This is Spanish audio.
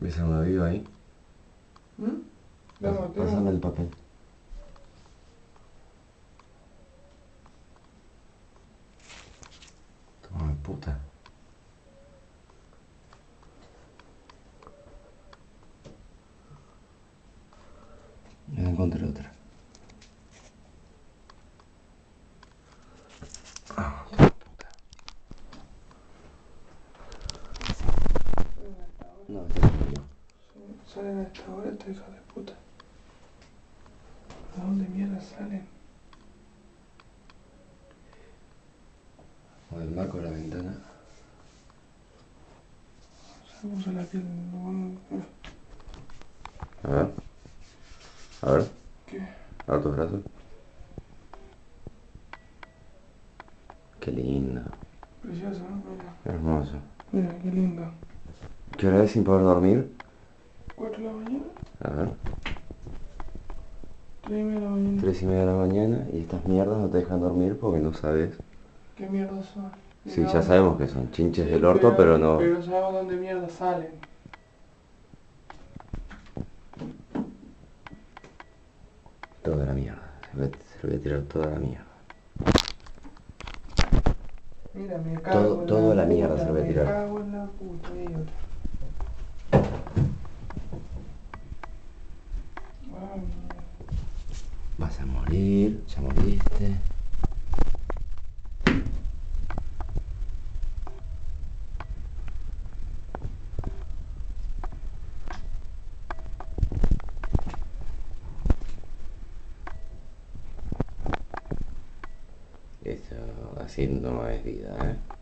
¿Ves algo vivo ahí? ¿Mm? Vamos, Pas- Pásame el papel. Toma puta. Ya encontré otra. Ah, toma puta. No, esta soy yo. Salen a esta hora esta hija de puta. ¿A dónde mierda salen? O el marco de la ventana. Se puso la piel. no- A ver. A ver. ¿Qué? A ver tus brazos. Qué lindo. Precioso, ¿no? Mira. Hermoso. Mira, qué lindo. ¿Qué hora es sin poder dormir? ¿Cuatro de la mañana? A ver. Tres y media de la mañana. Tres y media de la mañana y estas mierdas no te dejan dormir porque no sabes. ¿Qué mierda son? Sí, ya sabemos que son chinches del orto, pero no. Pero no sabemos dónde mierda salen. Toda la mierda. Se lo voy a- tirar toda la mierda. Mira, me cago Todo- en la la mierda puta, se lo voy a me tirar. cago en la puta, idiota. Ay, mierda. Vas a morir, ya moriste. Eso así no es vida, ¿eh?